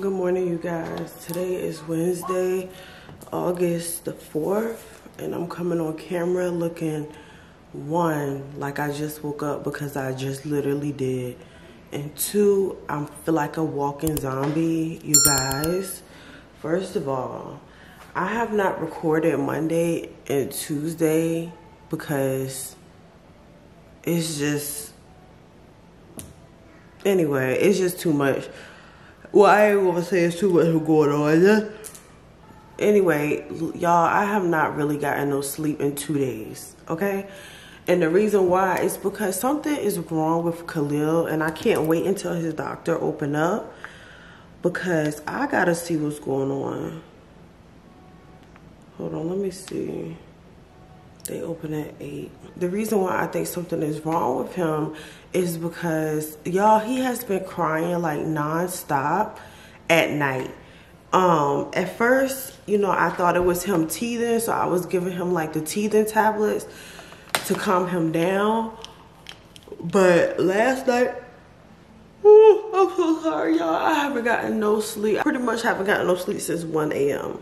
Good morning, you guys. Today is Wednesday, August the 4th, and I'm coming on camera looking one, like I just woke up because I just literally did. And two, I feel like a walking zombie, you guys. First of all, I have not recorded Monday and Tuesday because it's just, anyway, it's just too much. Well, I ain't gonna say it's too much going on. Anyway, y'all, I have not really gotten no sleep in two days, okay? And the reason why is because something is wrong with Khalil and I can't wait until his doctor open up because I gotta see what's going on. Hold on, let me see. They open at 8. The reason why I think something is wrong with him is because, y'all, he has been crying like nonstop at night. Um, at first, you know, I thought it was him teething, so I was giving him like the teething tablets to calm him down. But last night, ooh, I'm so sorry, y'all. I haven't gotten no sleep. I pretty much haven't gotten no sleep since 1 a.m.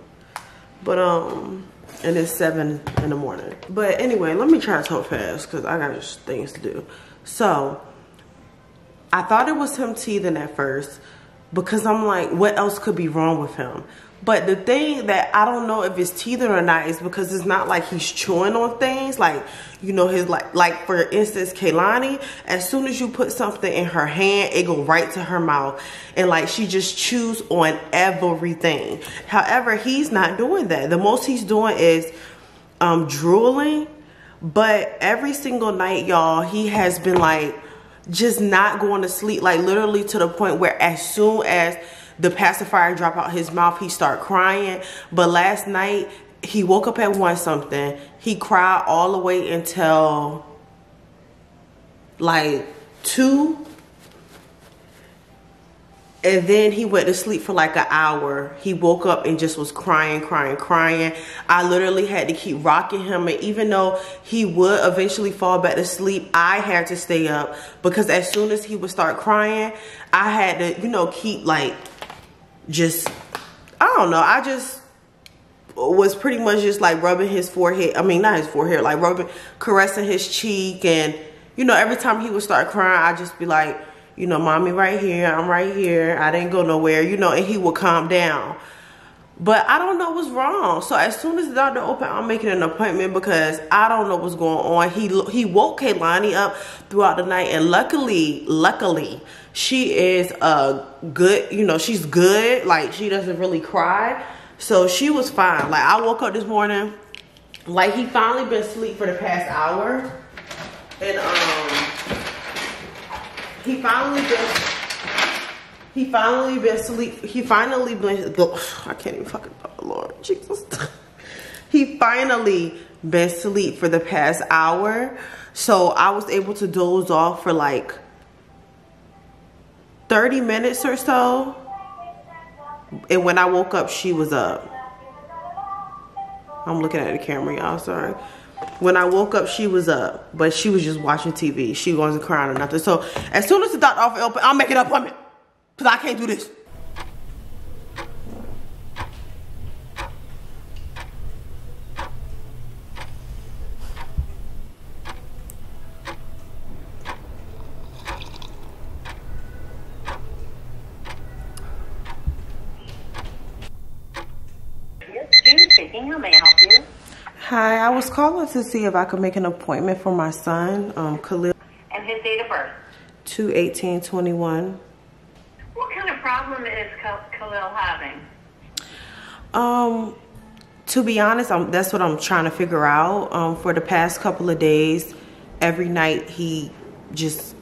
But, um, and it's 7 in the morning. But anyway, let me try to talk fast because I got things to do. So, I thought it was him teething at first because I'm like, what else could be wrong with him? But the thing that I don't know if it's teething or not is because it's not like he's chewing on things. Like, you know, his like, like for instance, Kaylani, as soon as you put something in her hand, it go right to her mouth. And like, she just chews on everything. However, he's not doing that. The most he's doing is um, drooling. But every single night, y'all, he has been like, just not going to sleep. Like literally to the point where as soon as the pacifier drop out his mouth, he start crying. But last night, he woke up at one something. He cried all the way until like two. And then he went to sleep for like an hour. He woke up and just was crying, crying, crying. I literally had to keep rocking him. And even though he would eventually fall back to sleep, I had to stay up because as soon as he would start crying, I had to, you know, keep like just, I don't know. I just was pretty much just like rubbing his forehead. I mean, not his forehead, like rubbing, caressing his cheek. And, you know, every time he would start crying, I'd just be like, you know, mommy right here, I'm right here. I didn't go nowhere, you know, and he would calm down. But I don't know what's wrong. So as soon as the doctor opened, I'm making an appointment because I don't know what's going on. He he woke Kaylani up throughout the night, and luckily, luckily, she is a good. You know, she's good. Like she doesn't really cry, so she was fine. Like I woke up this morning, like he finally been asleep for the past hour, and um, he finally been he finally been sleep. He finally been. I can't even fucking. Oh Lord Jesus. he finally been asleep for the past hour, so I was able to doze off for like 30 minutes or so. And when I woke up, she was up. I'm looking at the camera, y'all. Sorry. When I woke up, she was up, but she was just watching TV. She wasn't crying or nothing. So as soon as the doctor office open, I'll make an appointment. Because I can't do this. Hi, I was calling to see if I could make an appointment for my son, um, Khalil. And his date of birth? 21821 problem is Khalil having? Um, to be honest, I'm, that's what I'm trying to figure out. Um, for the past couple of days, every night he just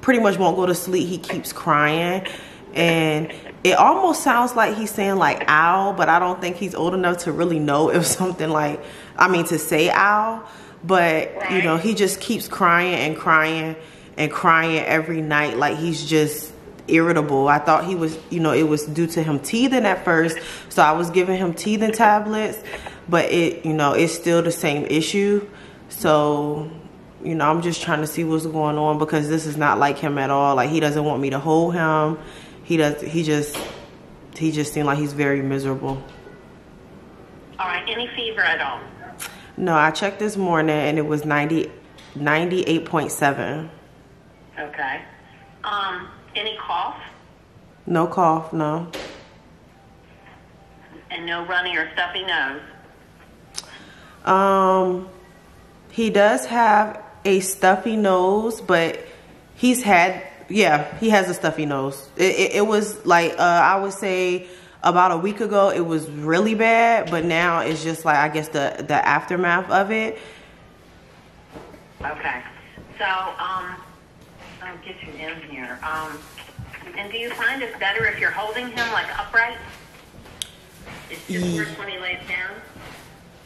pretty much won't go to sleep. He keeps crying. And it almost sounds like he's saying like ow, but I don't think he's old enough to really know if something like, I mean, to say ow. But, right. you know, he just keeps crying and crying and crying every night. Like he's just irritable. I thought he was, you know, it was due to him teething at first. So I was giving him teething tablets, but it, you know, it's still the same issue. So, you know, I'm just trying to see what's going on because this is not like him at all. Like he doesn't want me to hold him. He does, he just, he just seemed like he's very miserable. All right. Any fever at all? No, I checked this morning and it was 90, 98.7. Okay. Um, any cough No cough, no. and no runny or stuffy nose? Um, he does have a stuffy nose, but he's had, yeah, he has a stuffy nose. It, it, it was like, uh, I would say about a week ago, it was really bad, but now it's just like, I guess the, the aftermath of it. Okay. So, um, I'll get you in here. Um, and do you find it's better if you're holding him like upright? It's just Ye- worse when he lays down?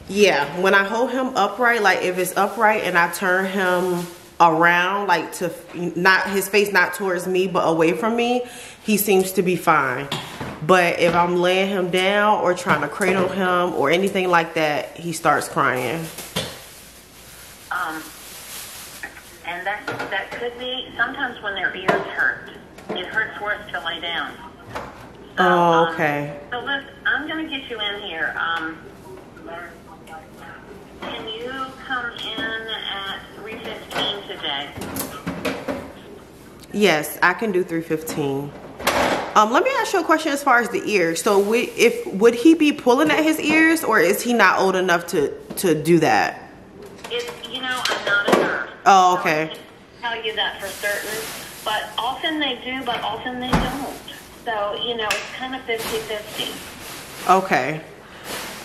Yeah, when I hold him upright, like if it's upright and I turn him around, like to not his face not towards me but away from me, he seems to be fine. But if I'm laying him down or trying to cradle him or anything like that, he starts crying. Um, and that that could be sometimes when their ears hurt. It hurts worse to lay down. So, Oh, um, okay. so look, I'm going to get you in here. Um, can you come in at 3:15 today? Yes, I can do 315. Um, let me ask you a question as far as the ears. So, would, if would he be pulling at his ears, or is he not old enough to to do that? It's you know I'm not a nurse. Oh, so I okay. can't Tell you that for certain, but often they do, but often they don't. So you know it's kind of 50-50. Okay.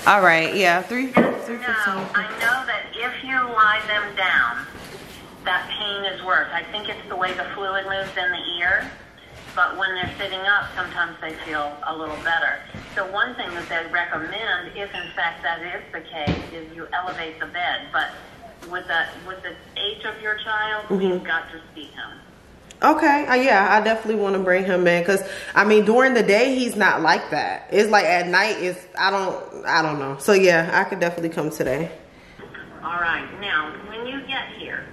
All right. Yeah. Three. Three No. I know that if you lie them down, that pain is worse. I think it's the way the fluid moves in the ear. But when they're sitting up, sometimes they feel a little better. So one thing that they recommend, if in fact that is the case, is you elevate the bed. But with the with the age of your child, mm-hmm. you've got to see him. Okay. Uh, yeah. I definitely want to bring him in because I mean during the day he's not like that. It's like at night. It's I don't I don't know. So yeah, I could definitely come today. All right. Now, when you get here,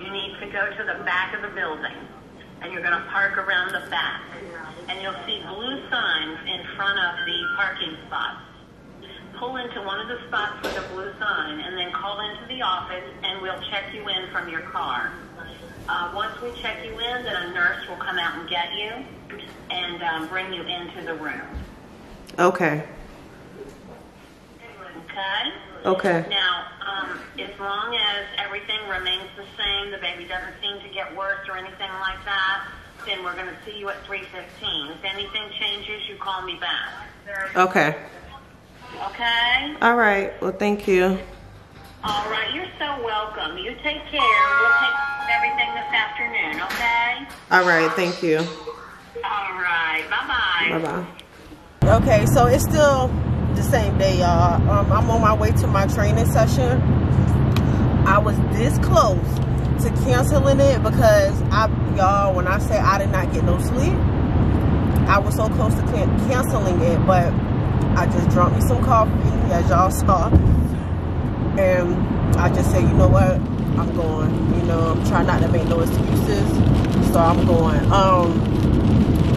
you need to go to the back of the building, and you're going to park around the back, and you'll see blue signs in front of the parking spots. Pull into one of the spots with a blue sign, and then call into the office, and we'll check you in from your car. Uh, once we check you in, then a nurse will come out and get you and um, bring you into the room. Okay. Okay? Okay. Now, um, as long as everything remains the same, the baby doesn't seem to get worse or anything like that, then we're going to see you at 3.15. If anything changes, you call me back. Okay. Okay? All right. Well, thank you. All right, you're so welcome. You take care. We'll take everything this afternoon, okay? All right. Thank you. All right, bye-bye. Bye bye. Okay, so it's still the same day, y'all. Um, I'm on my way to my training session. I was this close to canceling it because I, y'all, when I say I did not get no sleep, I was so close to can- canceling it, but I just drank me some coffee, as y'all saw, and I just said, you know what, I'm going. You know, I'm trying not to make no excuses, so I'm going. Um,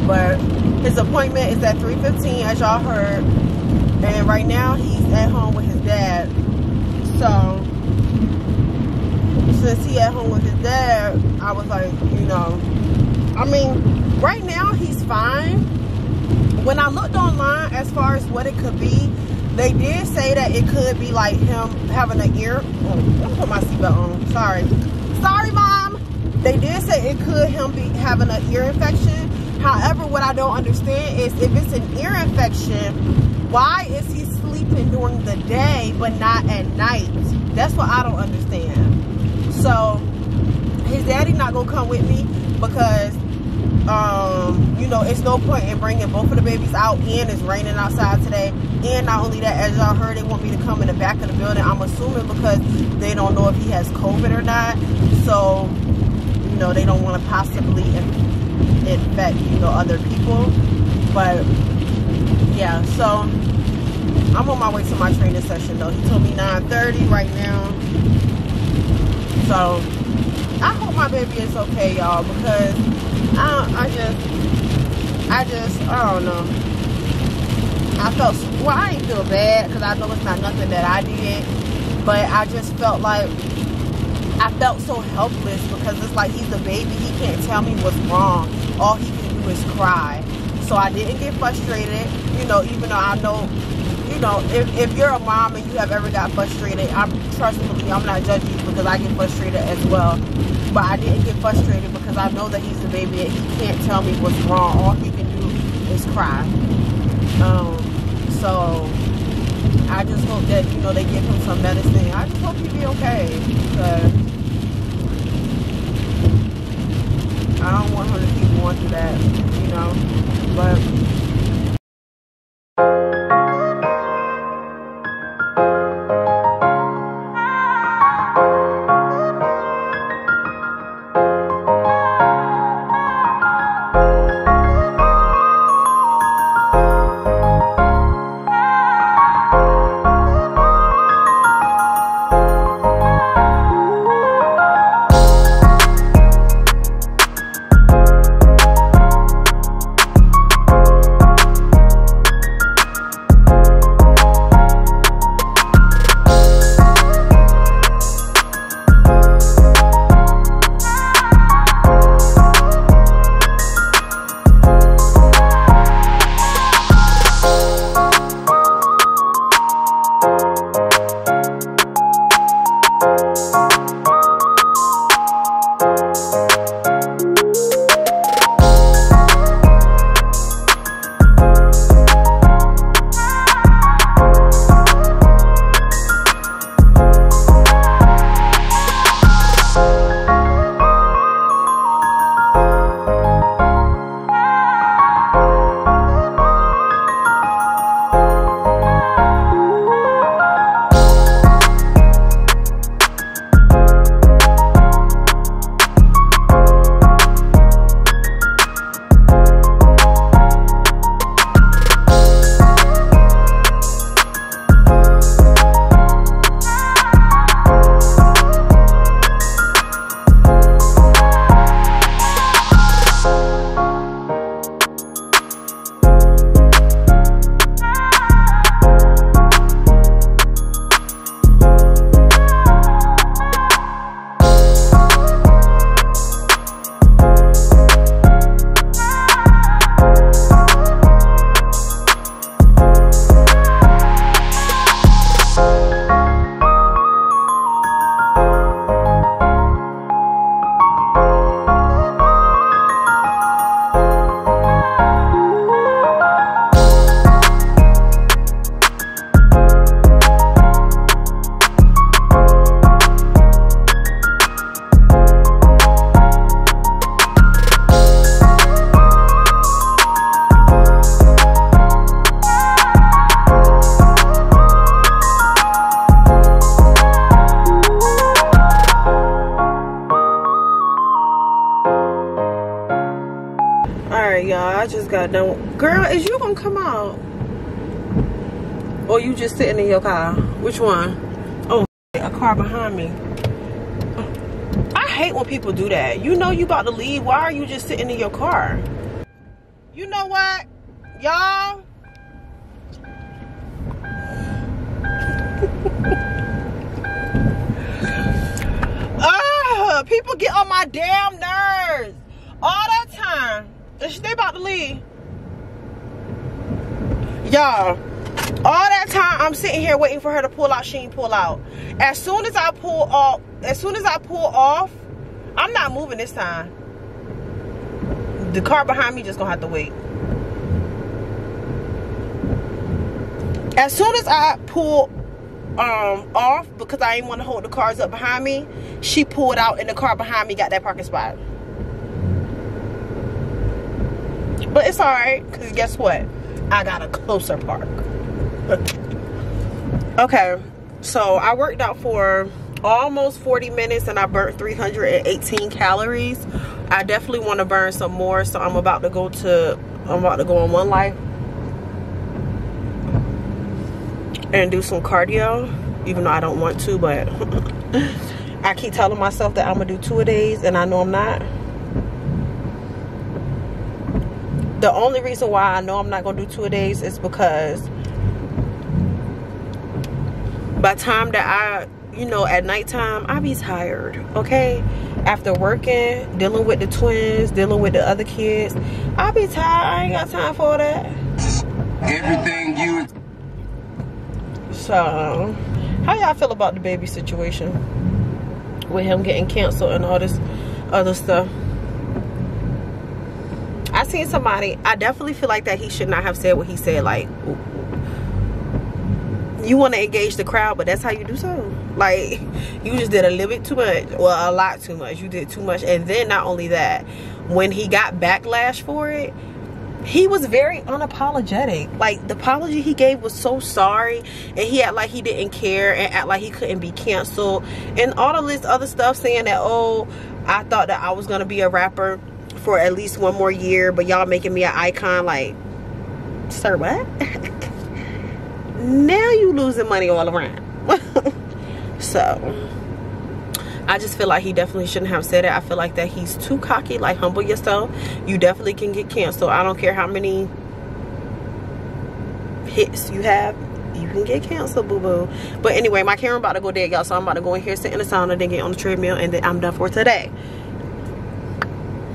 but his appointment is at 3.15 as y'all heard and right now he's at home with his dad so since he at home with his dad i was like you know i mean right now he's fine when i looked online as far as what it could be they did say that it could be like him having an ear oh, let me put my seatbelt on sorry. Sorry mom. They did say it could him be having an ear infection. However what i don't understand is if it's an ear infection why is he sleeping during the day but not at night? That's what i don't understand. So his daddy not gonna come with me because um you know it's no point in bringing both of the babies out and it's raining outside today. And not only that as y'all heard they want me to come in the back of the building i'm assuming because they don't know if he has covid or not. So you know they don't want to possibly infect you know other people. But yeah so i'm on my way to my training session though. He told me 9:30 right now. So I hope my baby is okay, y'all, because I, I just, I just, I don't know. I felt, well, I didn't feel bad because I know it's not nothing that I did, but I just felt like, I felt so helpless because it's like he's a baby. He can't tell me what's wrong. All he can do is cry. So I didn't get frustrated, you know, even though I know you know, if, if you're a mom and you have ever got frustrated, I'm trust me, I'm not judging you because I get frustrated as well. But I didn't get frustrated because I know that he's the baby and he can't tell me what's wrong. All he can do is cry. Um, so I just hope that you know they give him some medicine. I just hope he be okay. Cause I don't want him to keep going through that, you know. But out? Or you just sitting in your car? Which one? Oh, a car behind me. I hate when people do that. You know you about to leave. Why are you just sitting in your car? You know what? Y'all. uh, people get on my damn nerves all that time. They about to leave y'all all that time i'm sitting here waiting for her to pull out she ain't pull out. As soon as i pull off as soon as i pull off i'm not moving this time. The car behind me just gonna have to wait. As soon as i pull um off because i didn't want to hold the cars up behind me she pulled out and the car behind me got that parking spot. But it's all right because guess what I got a closer park. okay, so I worked out for almost 40 minutes and I burnt 318 calories. I definitely want to burn some more, so I'm about to go to I'm about to go on one life and do some cardio, even though I don't want to, but I keep telling myself that I'm gonna do two a days and I know I'm not. The only reason why I know I'm not gonna do two a days is because by time that I, you know, at nighttime, I be tired, okay? After working, dealing with the twins, dealing with the other kids, I be tired. I ain't got time for that. Everything you So, how y'all feel about DaBaby situation? With him getting canceled and all this other stuff. I seen somebody, I definitely feel like that he should not have said what he said. Like, you want to engage the crowd, but that's how you do so. Like, you just did a little bit too much. Well, a lot too much. You did too much. And then not only that, when he got backlash for it, he was very unapologetic. Like the apology he gave was so sorry, and he act like he didn't care and act like he couldn't be canceled, and all of this other stuff saying that oh, I thought that I was gonna be a rapper for at least one more year, but y'all making me an icon. Like, sir, what? now you losing money all around. so. I just feel like he definitely shouldn't have said it. I feel like that he's too cocky. Like, humble yourself. You definitely can get canceled. I don't care how many hits you have. You can get canceled, boo-boo. But anyway, my camera about to go dead, y'all. So I'm about to go in here, sit in the sauna, then get on the treadmill, and then I'm done for today.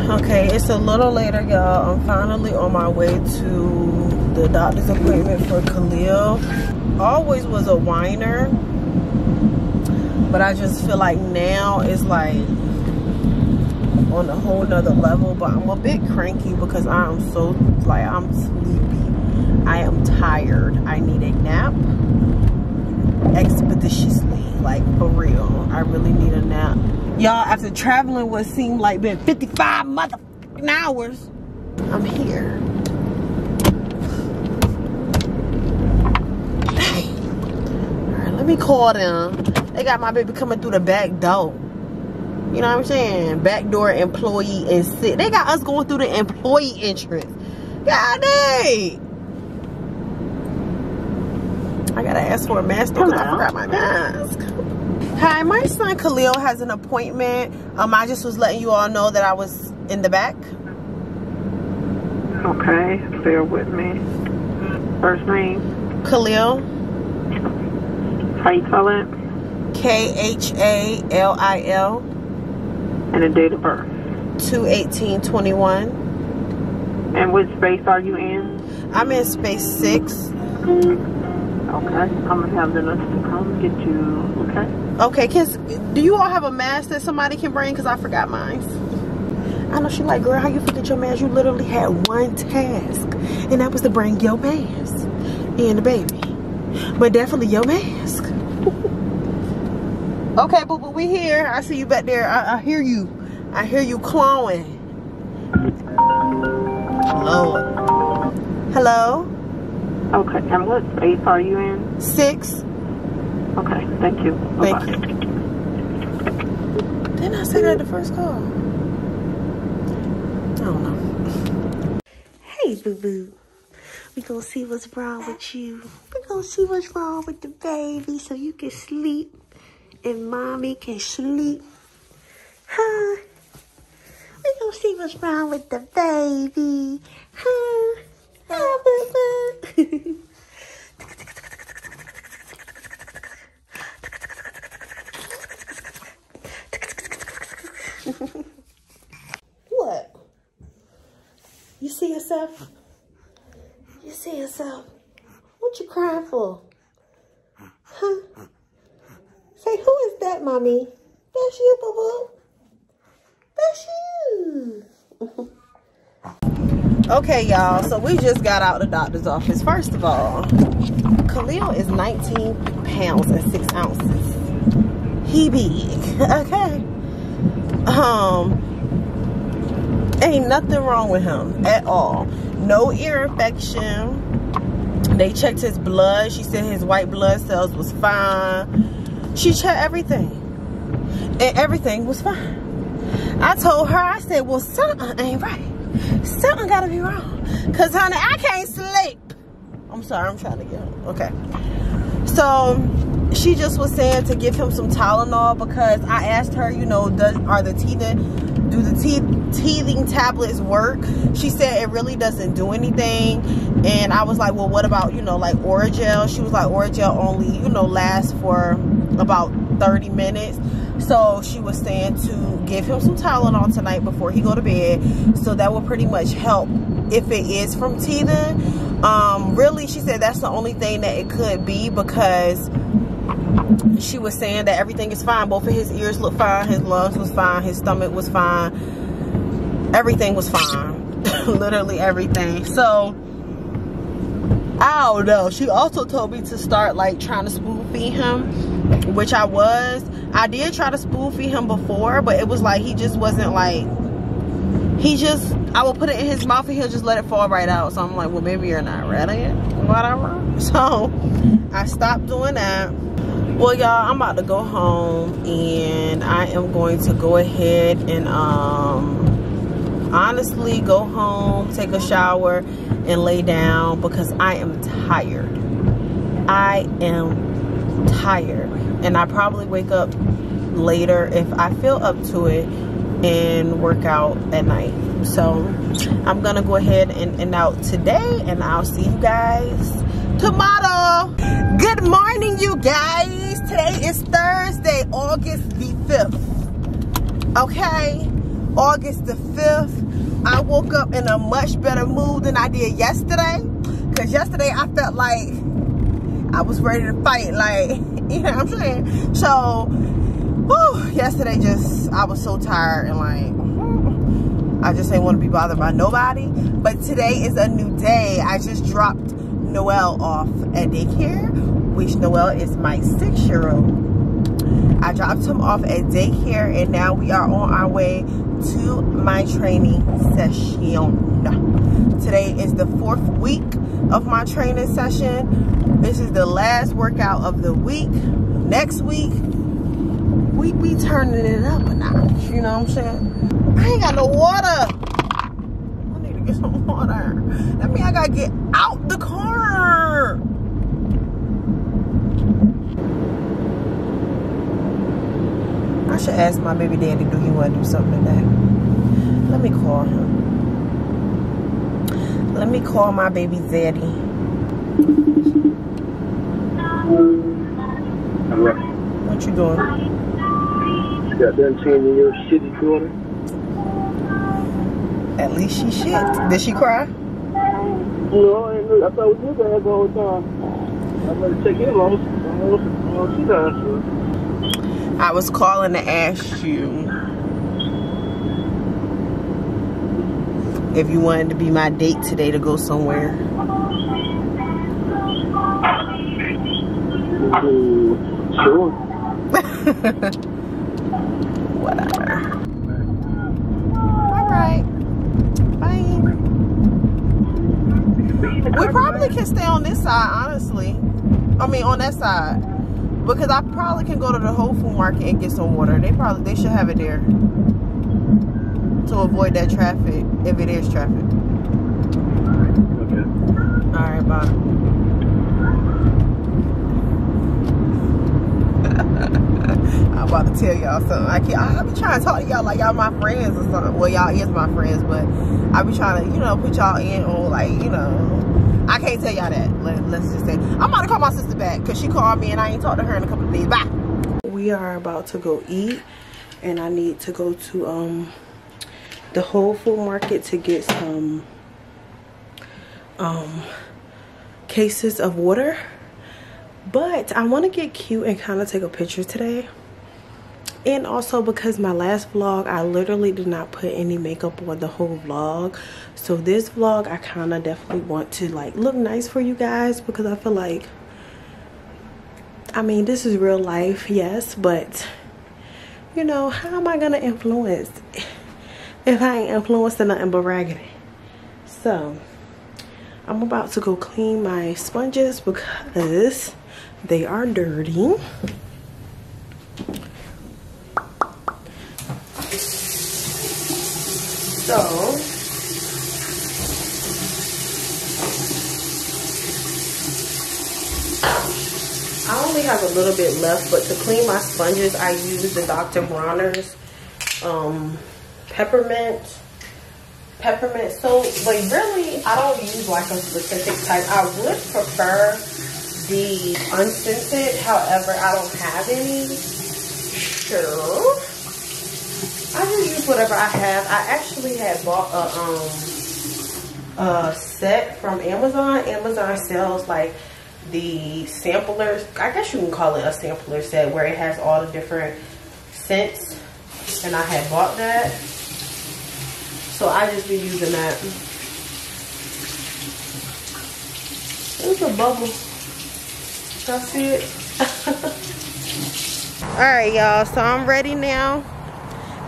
Okay, it's a little later, y'all. I'm finally on my way to the doctor's appointment for Khalil. Always was a whiner but I just feel like now it's like on a whole nother level. But I'm a bit cranky because I'm so like I'm sleepy. I am tired. I need a nap. Expeditiously like for real I really need a nap y'all after traveling what seemed like been 55 motherfucking hours I'm here all right let me call them they got my baby coming through the back door. You know what I'm saying? Backdoor employee and sit. They got us going through the employee entrance. God dang. I gotta ask for a mask because I forgot my mask. Hi, my son Khalil has an appointment. Um, I just was letting you all know that I was in the back. Okay, bear with me. First name? Khalil. How you spell it? K-H-A-L-I-L. And the date of birth. 21821. And which space are you in? I'm in space six. Okay, I'm gonna have the nurse to come get you, okay? Okay, kids, do you all have a mask that somebody can bring? Because I forgot mine. I know she like, girl, how you forget your mask? You literally had one task, and that was to bring your mask and the baby. But definitely your mask. okay, boo boo, we here. I see you back there. I, I hear you. I hear you clawing. Lord. Hello? Okay, and what space are you in? Six. Okay, thank you. Thank Bye-bye. you. Didn't I say that the first call? I don't know. Hey, boo boo. We gonna see what's wrong with you. We gonna see what's wrong with the baby so you can sleep and mommy can sleep. Huh? We gonna see what's wrong with the baby. Huh? What? You see yourself? You see yourself? What you crying for? Huh? Say, who is that, mommy? That's you, boo boo. That's you. okay, y'all. So we just got out of the doctor's office. First of all, Khalil is 19 pounds and 6 ounces. He big. Okay. Um, ain't nothing wrong with him at all. No ear infection. They checked his blood. She said his white blood cells was fine. She checked everything. And everything was fine. I told her, I said, well, something ain't right. Something gotta be wrong. Cause honey, I can't sleep. I'm sorry, I'm trying to get home. Okay. So she just was saying to give him some Tylenol because I asked her, you know, does are the teeth do the teeth teething tablets work she said it really doesn't do anything and i was like well what about you know like orajel she was like orajel only you know lasts for about 30 minutes so she was saying to give him some tylenol tonight before he go to bed so that will pretty much help if it is from teething um really she said that's the only thing that it could be because she was saying that everything is fine. Both of his ears look fine. His lungs was fine. His stomach was fine. Everything was fine. Literally everything. So, I don't know. She also told me to start like trying to spoon feed him, which I was. I did try to spoon feed him before, but it was like he just wasn't like, he just, I will put it in his mouth and he'll just let it fall right out. So I'm like, well, maybe you're not ready. Whatever. So, I stopped doing that well y'all i'm about to go home and i am going to go ahead and um honestly go home take a shower and lay down because i am tired i am tired and i probably wake up later if i feel up to it and work out at night so i'm gonna go ahead and end out today and i'll see you guys tomorrow good morning you guys today is Thursday, August the 5th. Okay? August the 5th. I woke up in a much better mood than I did yesterday. Because yesterday I felt like I was ready to fight. Like, you know what I'm saying? So, whew, yesterday just, I was so tired and like, I just didn't want to be bothered by nobody. But today is a new day. I just dropped Noelle off at daycare which Noelle is my six-year-old. I dropped him off at daycare and now we are on our way to my training session. Is the fourth week of my training session. This is the last workout of the week. Next week, we be turning it up a notch, you know what I'm saying? I ain't got no water. I need to get some water. That means I gotta get out the car. I should ask my baby daddy, do he want to do something today? Let me call him. Let me call my baby daddy. Hello. What you doing? You got done changing your shitty daughter? At least she shit. Did she cry? No, I, thought it was you guys the whole time. I'm gonna check in on. She I was calling to ask you if you wanted to be my date today to go somewhere. Mm, sure. Whatever. All right. Fine. We probably can stay on this side, honestly. I mean, on that side because I probably can go to the Whole Food Market and get some water. They probably they should have it there to avoid that traffic if it is traffic. Okay. All right, bye. I'm about to tell y'all something. I can't. I be trying to talk to y'all like y'all my friends or something. Well, y'all is my friends, but I be trying to, you know, put y'all in on like, you know, I can't tell y'all that. Let, us just say. I'm about to call my sister back because she called me and I ain't talked to her in a couple of days. Bye. We are about to go eat and I need to go to um the Whole Food Market to get some um cases of water. But I want to get cute and kind of take a picture today. And also because my last vlog i literally did not put any makeup on the whole vlog. So this vlog i kind of definitely want to like look nice for you guys because i feel like i mean this is real life yes but you know how am i gonna influence if i ain't influencing nothing but raggedy so i'm about to go clean my sponges because they are dirty So, I only have a little bit left, but to clean my sponges, I use the Dr. Bronner's um, peppermint peppermint soap. But really, I don't use like a specific type. I would prefer the unscented. However, I don't have any. Sure. I just use whatever I have. I actually had bought a um a set from Amazon. Amazon sells like the samplers. I guess you can call it a sampler set where it has all the different scents. And I had bought that. So I just be using that. It's a bubble. Y'all see it? Alright, y'all. So I'm ready now.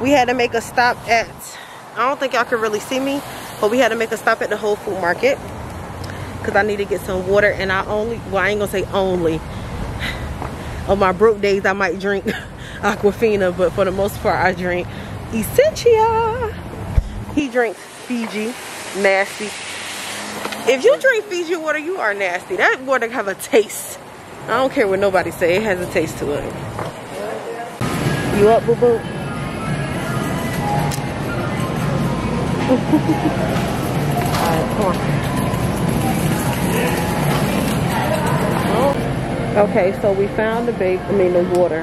We had to make a stop at, I don't think y'all can really see me, but we had to make a stop at the Whole Food Market because I need to get some water and I only, well I ain't gonna say only. On my broke days I might drink Aquafina, but for the most part I drink Essentia. He drinks Fiji, nasty. If you drink Fiji water, you are nasty. That water have a taste. I don't care what nobody say, it has a taste to it. You up, boo boo? Alright, come on. Okay, so we found the bake, I mean the water,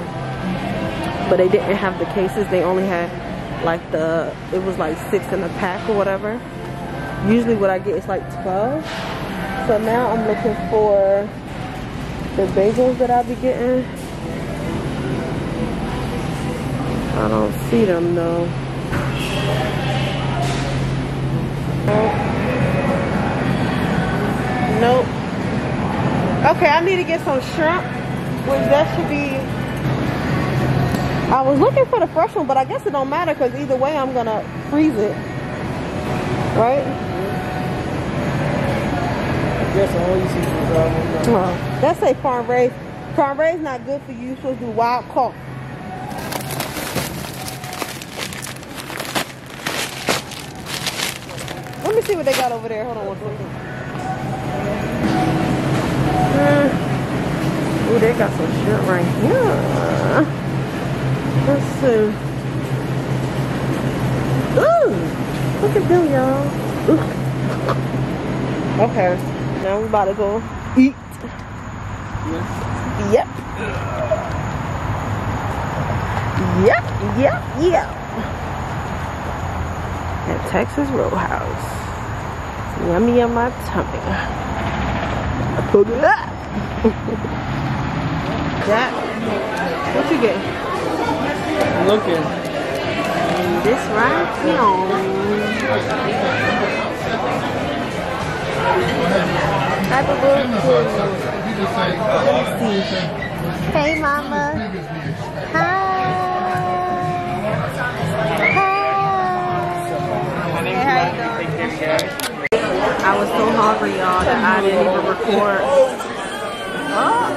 but they didn't have the cases. They only had like the, it was like six in a pack or whatever. Usually what I get is like 12. So now I'm looking for the bagels that I'll be getting. I don't see them though. Nope. Okay, I need to get some shrimp, which that should be. I was looking for the fresh one, but I guess it don't matter because either way I'm gonna freeze it. Right? I guess all you see is uh, Well, let's farm raised. Farm raised not good for you. You're supposed to do wild caught. Let me see what they got over there. Hold on one second. Uh, ooh, they got some shit right here. Let's see. Ooh, look at them, y'all. Okay, now we're about to go eat. Yep. Yep, yep, yep. At Texas Roadhouse. Yummy on my tummy. I Put it up. that. What you get? Looking. This right here. Type of book. Let me see. Hey, mama. Hi. Hi. I was so hungry, y'all, that I didn't even record. Oh,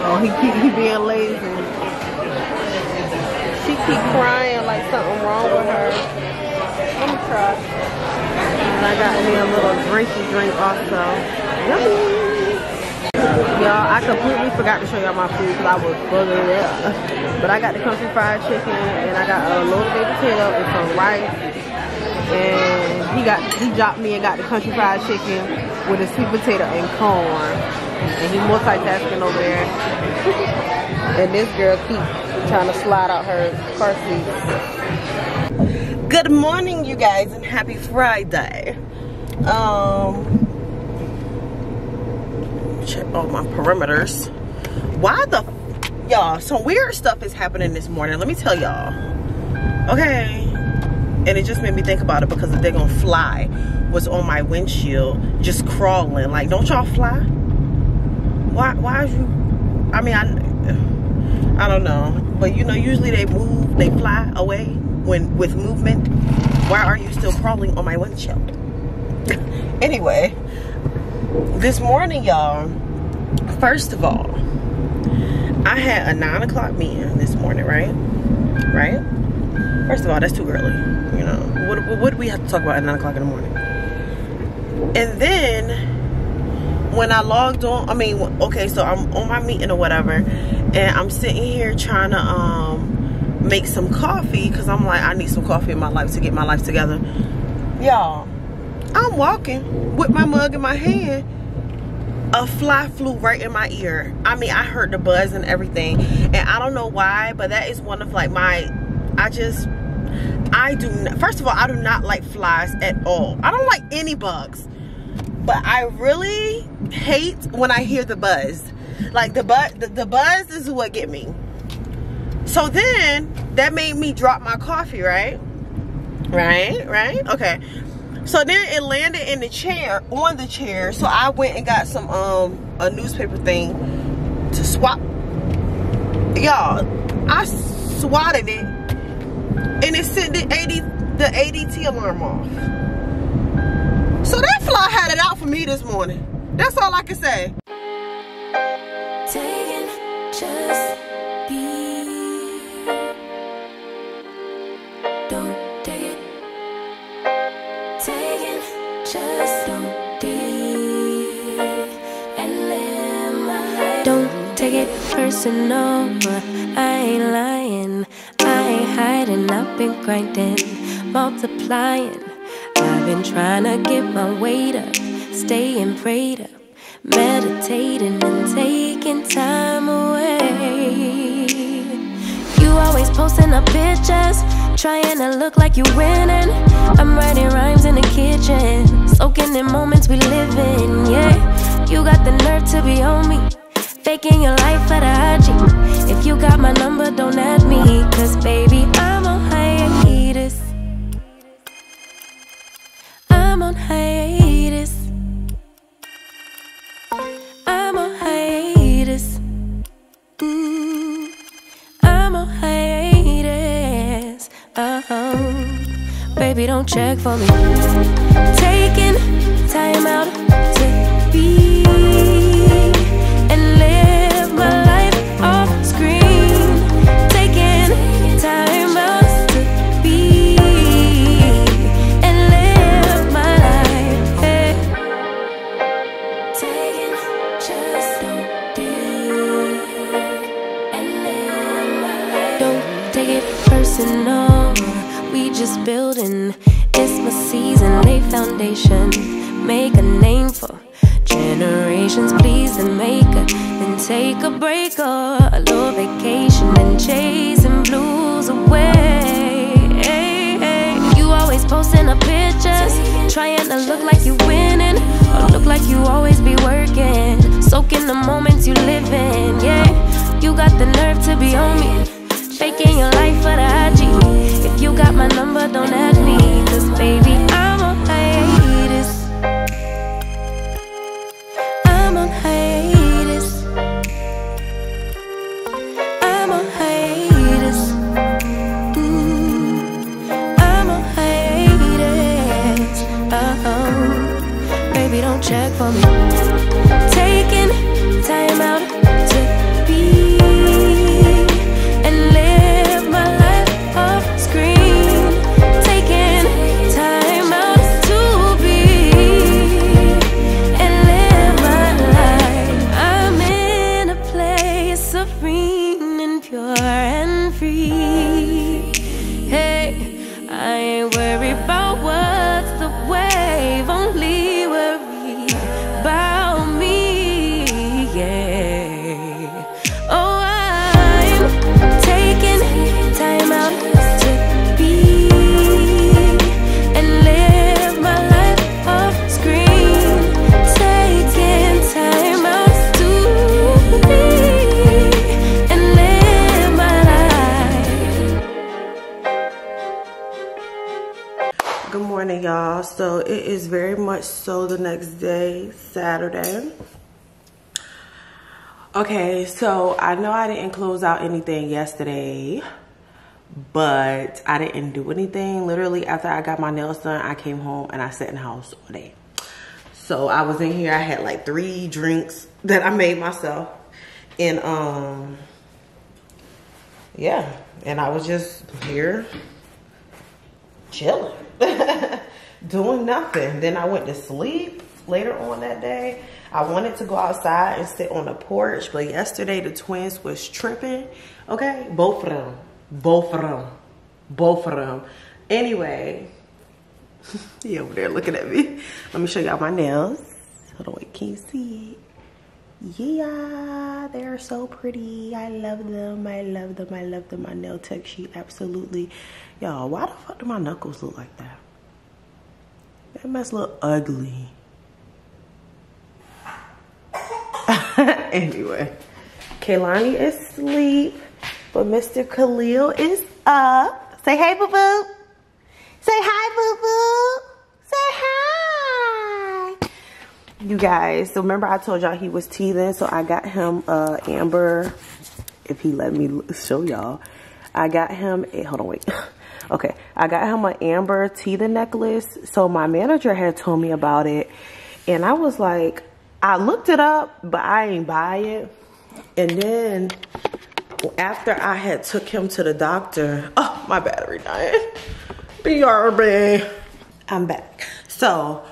oh he keep he being lazy. Keep crying like something wrong with her. Let me try. And I got me a little drinky drink also. Y'all, I completely forgot to show y'all my food because I was bugging up. But I got the country fried chicken and I got a loaded baked potato and some rice. And he got he dropped me and got the country fried chicken with a sweet potato and corn. And he multitasking over there. and this girl keep trying to slide out her car seat. Good morning, you guys, and happy Friday. Um, check all my perimeters. Why the y'all? Some weird stuff is happening this morning. Let me tell y'all. Okay, and it just made me think about it because the daggone fly was on my windshield, just crawling. Like, don't y'all fly? Why? Why is you? I mean, I, I don't know, but you know, usually they move, they fly away when with movement. Why are you still crawling on my windshield? anyway, this morning, y'all. First of all, I had a nine o'clock meeting this morning, right? Right? First of all, that's too early. You know, what, what do we have to talk about at 9 o'clock in the morning? And then, when I logged on, I mean, okay, so I'm on my meeting or whatever, and I'm sitting here trying to um, make some coffee because I'm like, I need some coffee in my life to get my life together. Y'all, I'm walking with my mug in my hand. A fly flew right in my ear. I mean, I heard the buzz and everything. And I don't know why, but that is one of like my, I just, I do, not, first of all, I do not like flies at all. I don't like any bugs. But I really hate when I hear the buzz. Like the buzz, the, the buzz is what get me. So then that made me drop my coffee, right? Right, right, okay. So then it landed in the chair, on the chair. So I went and got some um a newspaper thing to swap. Y'all, I swatted it and it sent the 80 the ADT alarm off. So that fly had it out for me this morning. That's all I can say. just take it personal. I ain't lying, I ain't hiding. I've been grinding, multiplying. Been trying to get my weight up, staying prayed up, meditating and taking time away. You always posting up pictures, trying to look like you winning. I'm writing rhymes in the kitchen, soaking in moments we live in. Yeah, you got the nerve to be on me. Faking your life for the IG. If you got my number, don't add me. Cause baby, I'm on hiatus. I'm on hiatus. Mm, I'm on hiatus. Uh huh. Baby, don't check for me. Taking time out to be on me, faking your much so the next day saturday. Okay so i know i didn't close out anything yesterday but i didn't do anything. Literally after i got my nails done i came home and i sat in the house all day. So i was in here. I had like three drinks that i made myself. And um yeah. And i was just here chilling doing nothing. Then I went to sleep later on that day. I wanted to go outside and sit on the porch, but yesterday the twins was tripping. Okay, both of them. Both of them. Both of them. Anyway, he over there looking at me. Let me show y'all my nails. Hold on, wait, can you see it? Yeah, they're so pretty. I love them. I love them. I love them. My nail tech sheet, absolutely. Y'all, why the fuck do my knuckles look like that? That must look ugly. anyway, Kaylani is asleep, but Mr. Khalil is up. Say hey, boo boo. Say hi, boo boo. Say hi. You guys, so remember I told y'all he was teething, so I got him uh, Amber, if he let me show y'all. I got him, a, hold on, wait. Okay, I got him an Amber teething necklace. So my manager had told me about it. And I was like, I looked it up, but I ain't buy it. And then after I had took him to the doctor, oh, my battery died. BRB. I'm back. So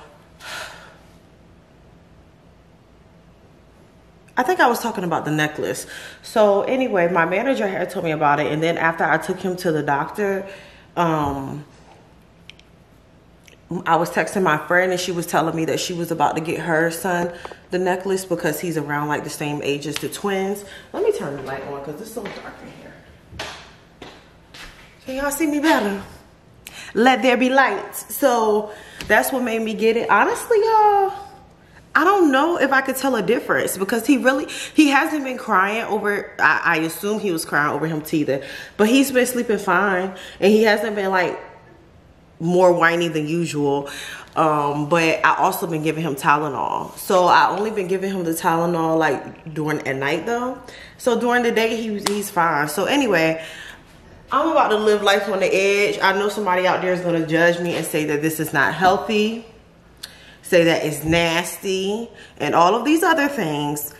I think I was talking about the necklace. So anyway, my manager had told me about it. And then after I took him to the doctor, um, I was texting my friend and she was telling me that she was about to get her son the necklace because he's around like the same age as the twins. Let me turn the light on because it's so dark in here. Can y'all see me better? Let there be lights. So that's what made me get it. Honestly, y'all, I don't know if I could tell a difference because he really, he hasn't been crying over, I, I assume he was crying over him teething, but he's been sleeping fine and he hasn't been like more whiny than usual. Um, but I also been giving him Tylenol. So I only been giving him the Tylenol like during at night though. So during the day he he's fine. So anyway, I'm about to live life on the edge. I know somebody out there is gonna judge me and say that this is not healthy, say that it's nasty, and all of these other things.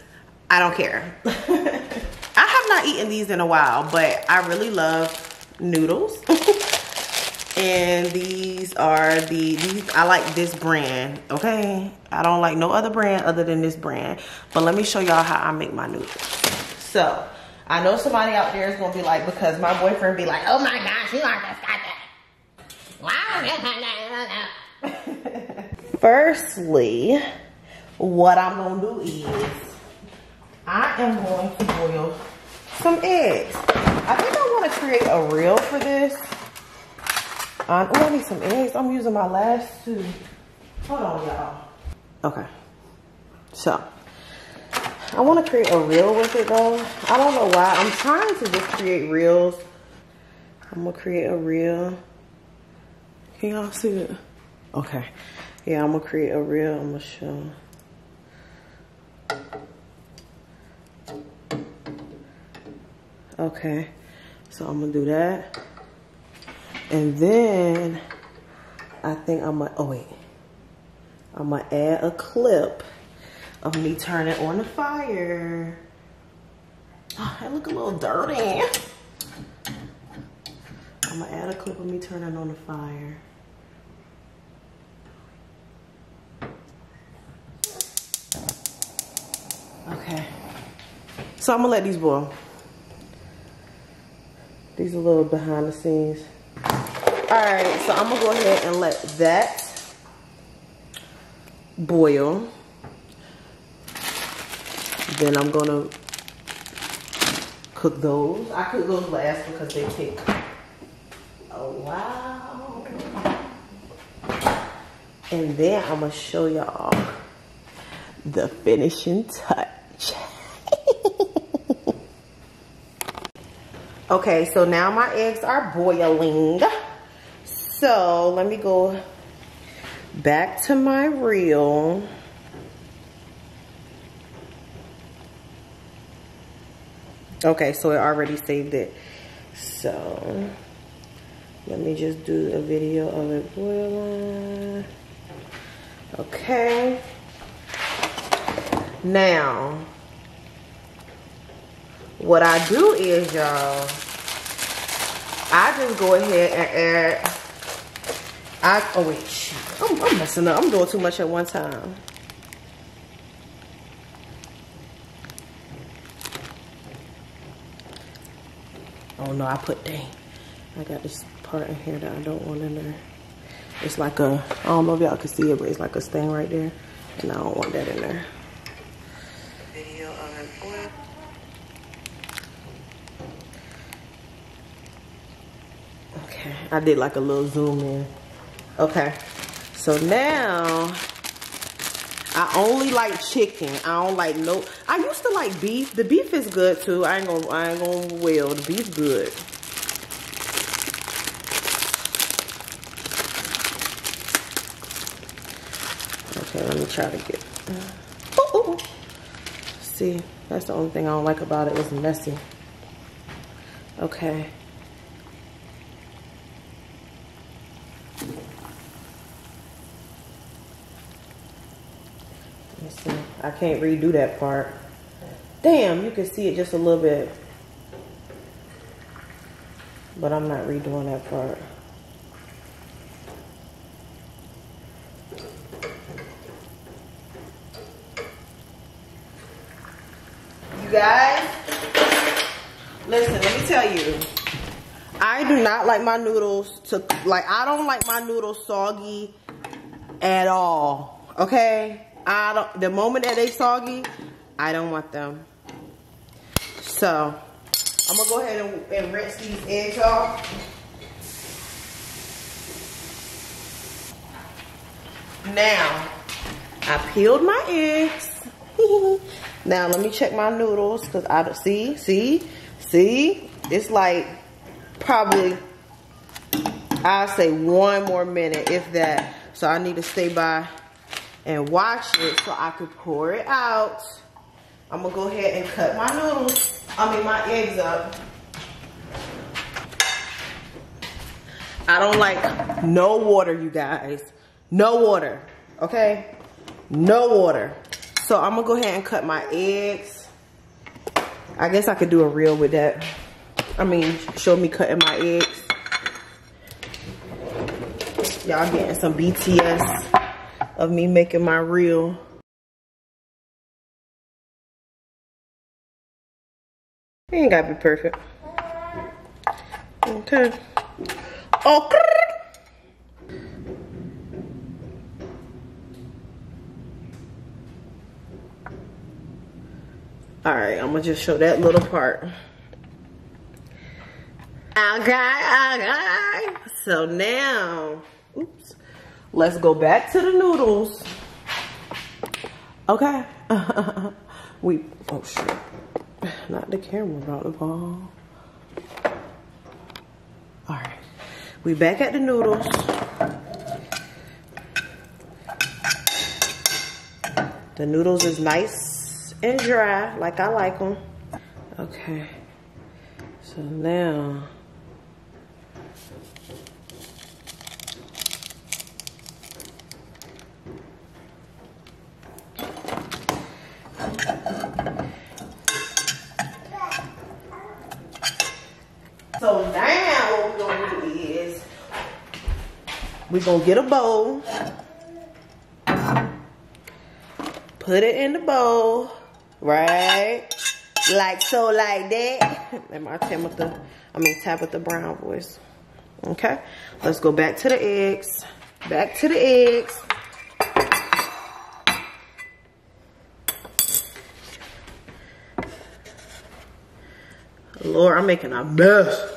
I don't care. I have not eaten these in a while, but I really love noodles. and these are the these i like this brand okay i don't like no other brand other than this brand but let me show y'all how i make my noodles so i know somebody out there is gonna be like because my boyfriend be like oh my gosh you are disgusting firstly what i'm gonna do is i am going to boil some eggs i think i want to create a reel for this um, on. Oh, I need some eggs. I'm using my last two. Hold on, y'all. Okay. So, I want to create a reel with it, though. I don't know why. I'm trying to just create reels. I'm going to create a reel. Can y'all see it? Okay. Yeah, I'm to create a reel. I'm to show. Okay. So, I'm to do that. And then I think I'm gonna, oh wait. I'm gonna add a clip of me turning on the fire. Oh, I look a little dirty. I'm gonna add a clip of me turning on the fire. Okay. So I'm gonna let these boil. These are a little behind the scenes. All right, so I'm gonna go ahead and let that boil. Then I'm gonna cook those. I cook those last because they take a while. And then I'm gonna show y'all the finishing touch. Okay, so now my eggs are boiling. So let me go back to my reel. Okay, so it already saved it. So let me just do a video of it boiling. Okay. Now, what I do is, y'all, I just go ahead and add I, oh wait, I'm, I'm messing up. I'm doing too much at one time. Oh no, I put dang. I got this part in here that I don't want in there. It's like a, I don't know if y'all can see it, but it's like a stain right there. And I don't want that in there. Video on Okay, I did like a little zoom in. Okay, so now I only like chicken. I don't like no. I used to like beef. The beef is good too. I ain't gonna. I ain't gonna well. The beef good. Okay, let me try to get. Uh, ooh, ooh. See, that's the only thing I don't like about it. It's messy. Okay. Let's see. I can't redo that part. Damn, you can see it just a little bit. But I'm not redoing that part. You guys, listen, let me tell you. I do not like my noodles to, like, I don't like my noodles soggy at all, okay? I don't, the moment that they soggy, I don't want them. So, I'm gonna go ahead and, and rinse these eggs off. Now, I peeled my eggs. now, let me check my noodles, because I don't, see, see, see? It's like, probably, I'll say one more minute, if that. So I need to stay by and wash it so I could pour it out. I'm gonna go ahead and cut my noodles, I mean my eggs up. I don't like no water, you guys. No water, okay? No water. So I'm gonna go ahead and cut my eggs. I guess I could do a reel with that. I mean, show me cutting my eggs. Y'all getting some BTS of me making my reel. It ain't gotta be perfect. Okay. Oh, okay. All right, I'm gonna just show that little part. Okay, okay. So now, oops. Let's go back to the noodles. Okay. we, oh shit. Not the camera about the ball. All right. We back at the noodles. The noodles is nice and dry, like I like them. Okay. So now, So now what we're gonna do is we're gonna get a bowl, put it in the bowl, right? Like so, like that. Let my Tabitha, I mean Tabitha Brown voice. Okay, let's go back to the eggs. Back to the eggs. Lord, I'm making a mess.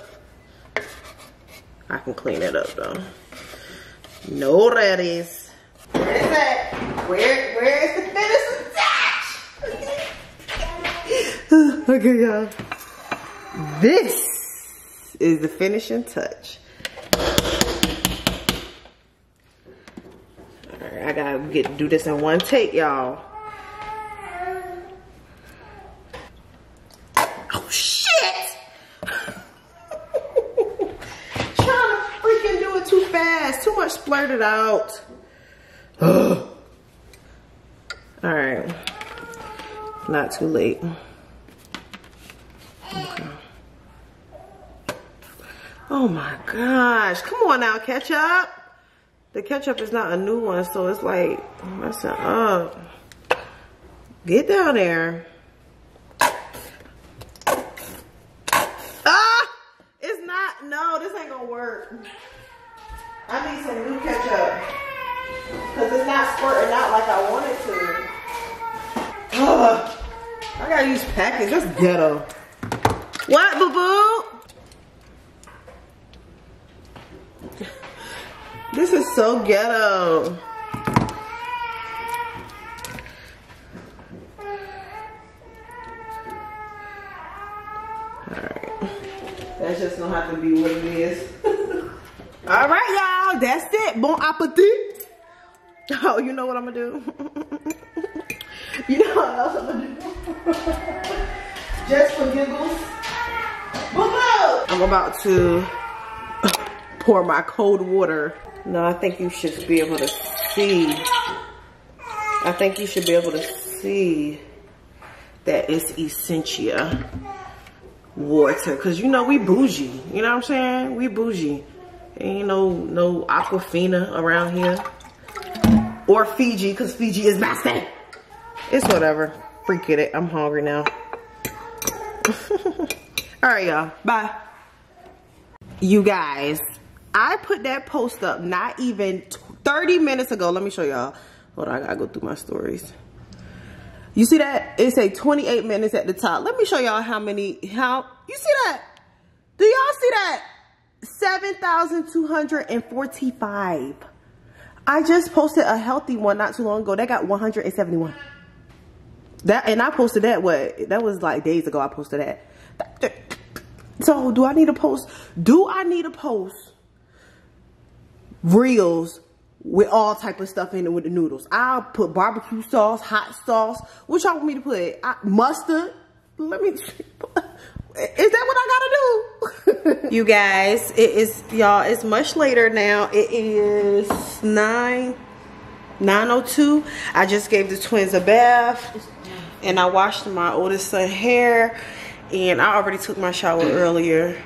I can clean it up though. No reddies. Where is that? Where, where is the finishing touch? okay, y'all. This is the finishing touch. Alright, I gotta get do this in one take, y'all. Oh shit! Trying to freaking do it too fast. Too much splurted out. Ugh. All right. Not too late. Okay. Oh my gosh. Come on now, ketchup. The ketchup is not a new one, so it's like messing up. Get down there. Ah! No, this ain't gonna work. I need some new ketchup. Cause it's not squirting out like I want it to. Ugh. I gotta packets, that's ghetto. What, boo-boo? This is so ghetto. That's just gonna have to be what it is. Alright, y'all. That's it. Bon appetit. Oh, you know what I'm gonna do? you know what else I'm gonna do? Just for giggles. Boo boo! I'm about to pour my cold water. No, I think you should be able to see. I think you should be able to see that it's Essentia water. Cause you know we bougie. You know what I'm saying? We bougie. Ain't no no Aquafina around here. Or Fiji, cause Fiji is nasty. It's whatever. Freak it. I'm hungry now. All right, y'all. Bye. You guys, I put that post up not even 30 minutes ago. Let me show y'all. Hold on, I gotta go through my stories. You see that? It say 28 minutes at the top. Let me show y'all how many, how, you see that? Do y'all see that? 7,245. I just posted a healthy one not too long ago. That got 171. That, and I posted that, what? That was like days ago I posted that. So do I need to post? Do I need to post reels with all type of stuff in it with the noodles? I'll put barbecue sauce, hot sauce. What y'all want me to put? I, mustard? Let me. Is that what I gotta do? you guys, it is y'all. It's much later now. It is nine. 902 i just gave the twins a bath and i washed my oldest son hair and I already took my shower earlier.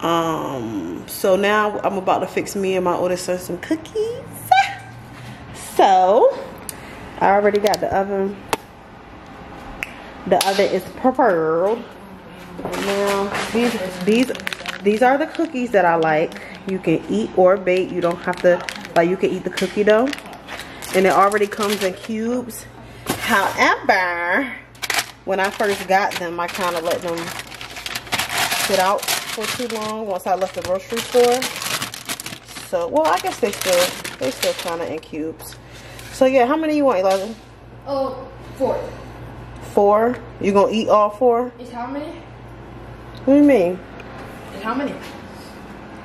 Um, so now I'm about to fix me and my oldest son some cookies. So I already got the oven. The oven is prepared. Now these these these are the cookies that I like. You can eat or bake. You don't have to like you can eat the cookie dough. And it already comes in cubes. However, when I first got them, I kind of let them sit out for too long once I left the grocery store. So, well, I guess they still, they still kind of in cubes. So, yeah, how many you want, Elijah? Oh, four. Four? You gonna eat all four? Is how many? What do you mean? Is how many?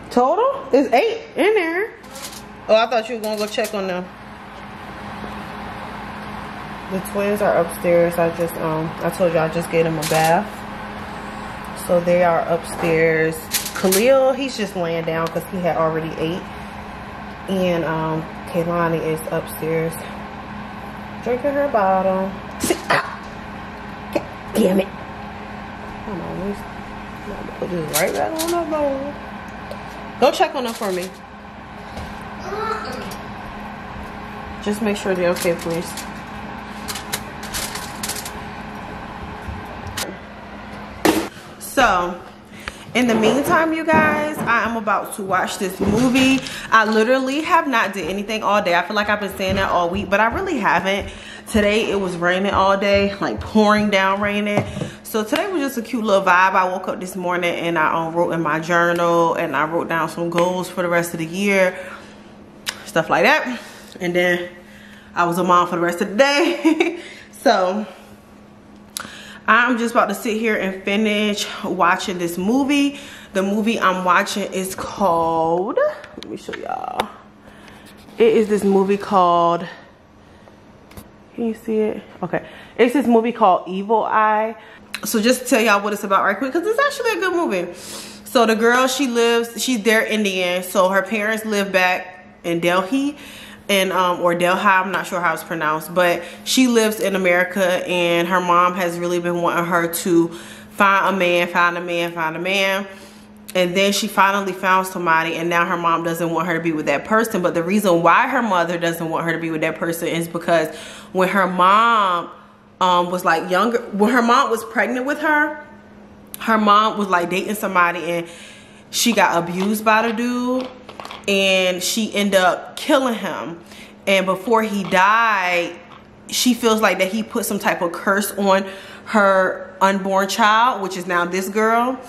Total? It's eight in there. Oh, I thought you were gonna go check on them. The twins are upstairs. I just, um, I told you I just gave them a bath. So they are upstairs. Khalil, he's just laying down because he had already ate. And um, Kaylani is upstairs drinking her bottle. Damn it. Hold on, I'm gonna put this right back on the bowl. Go check on them for me. Just make sure they're okay, please. So, in the meantime, you guys, I am about to watch this movie. I literally have not did anything all day. I feel like I've been saying that all week, but I really haven't. Today, it was raining all day, like pouring down raining. So today was just a cute little vibe. I woke up this morning and I um, wrote in my journal and I wrote down some goals for the rest of the year, stuff like that. And then I was a mom for the rest of the day. so I'm just about to sit here and finish watching this movie. The movie I'm watching is called, let me show y'all. It is this movie called, can you see it? Okay. It's this movie called Evil Eye. So just tell y'all what it's about right quick, because it's actually a good movie. So the girl, she lives, she's there Indian. So her parents live back in Delhi in um, or Delhi, I'm not sure how it's pronounced, but she lives in America and her mom has really been wanting her to find a man, find a man, find a man. And then she finally found somebody and now her mom doesn't want her to be with that person. But the reason why her mother doesn't want her to be with that person is because when her mom um, was like younger, when her mom was pregnant with her, her mom was like dating somebody and she got abused by the dude and she end up killing him. And before he died, she feels like that he put some type of curse on her unborn child, which is now this girl.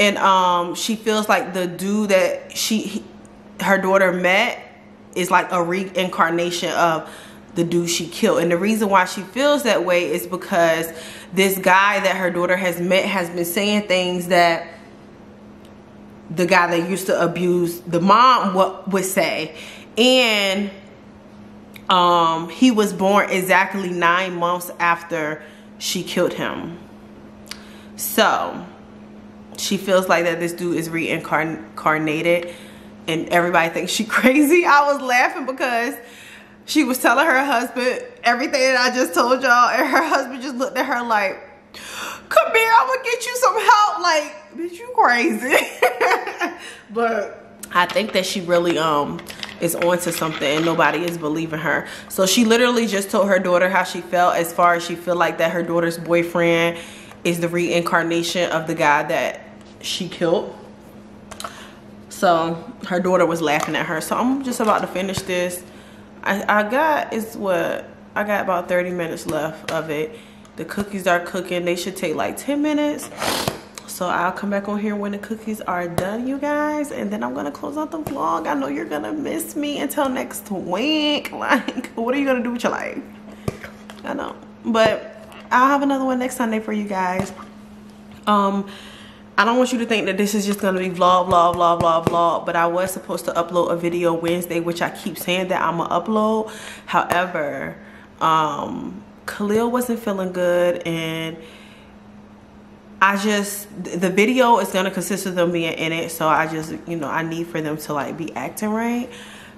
And um, she feels like the dude that she, he, her daughter met is like a reincarnation of the dude she killed. And the reason why she feels that way is because this guy that her daughter has met has been saying things that the guy that used to abuse the mom what would say. And um, he was born exactly nine months after she killed him. So she feels like that this dude is reincarnated and everybody thinks she crazy. I was laughing because she was telling her husband everything that I just told y'all and her husband just looked at her like, come here, I'm gonna get you some help. Like, bitch, you crazy. but I think that she really um is onto something and nobody is believing her. So she literally just told her daughter how she felt as far as she feel like that her daughter's boyfriend is the reincarnation of the guy that she killed. So her daughter was laughing at her. So I'm just about to finish this. I, I got is what I got about 30 minutes left of it. The cookies are cooking. They should take like 10 minutes. So I'll come back on here when the cookies are done, you guys. And then I'm going to close out the vlog. I know you're going to miss me until next week. Like, what are you going to do with your life? I know. But I'll have another one next Sunday for you guys. Um, I don't want you to think that this is just going to be vlog, vlog, vlog, vlog, vlog. But I was supposed to upload a video Wednesday, which I keep saying that I'm going to upload. However, um, Khalil wasn't feeling good and I just the video is gonna consist of them being in it so I just you know I need for them to like be acting right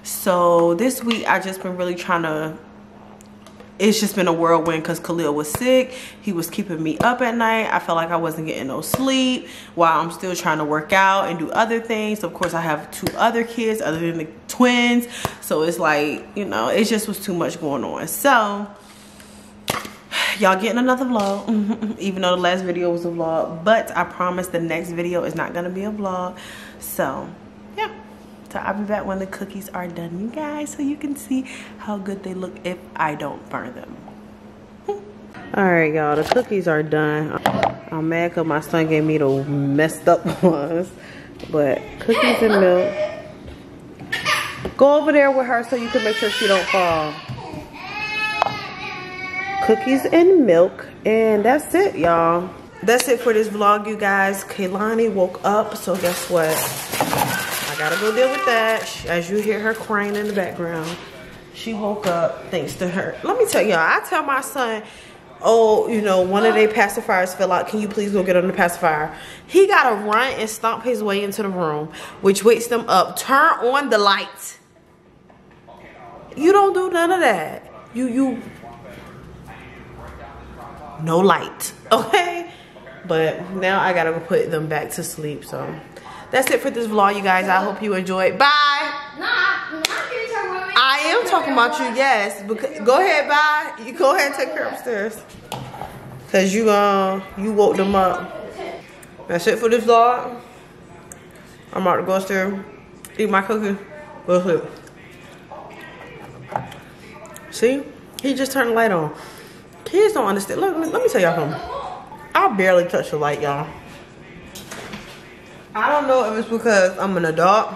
so this week I just been really trying to it's just been a whirlwind because Khalil was sick. He was keeping me up at night. I felt like I wasn't getting no sleep while I'm still trying to work out and do other things. Of course, I have two other kids other than the twins. So it's like, you know, it just was too much going on. So y'all getting another vlog. Even though the last video was a vlog. But i promise the next video is not gonna be a vlog. So yeah. So i'll be back when the cookies are done you guys so you can see how good they look if i don't burn them. All right y'all the cookies are done. I'm mad because my son gave me the messed up ones. But cookies and milk. Go over there with her so you can make sure she don't fall cookies and milk and that's it y'all. That's it for this vlog you guys. Kaylani woke up so guess what? I gotta go deal with that. As you hear her crying in the background she woke up thanks to her. Let me tell y'all i tell my son oh you know one of their pacifiers fell out. Can you please go get on the pacifier? He gotta run and stomp his way into the room which wakes them up. Turn on the lights. You don't do none of that. You you no light. Okay? But now i gotta go put them back to sleep so. That's it for this vlog you guys. I hope you enjoyed. Bye! I am talking about you yes. Because go ahead bye. You go ahead and take her upstairs. Because you uh you woke them up. That's it for this vlog. I'm about to go upstairs eat my cookie see? He just turned the light on Kids don't understand. Let, let me tell y'all something. I barely touch the light, y'all. I don't know if it's because I'm an adult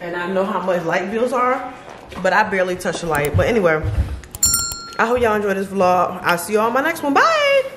and I know how much light bills are, but I barely touch the light. But anyway, I hope y'all enjoyed this vlog. I'll see y'all on my next one. Bye!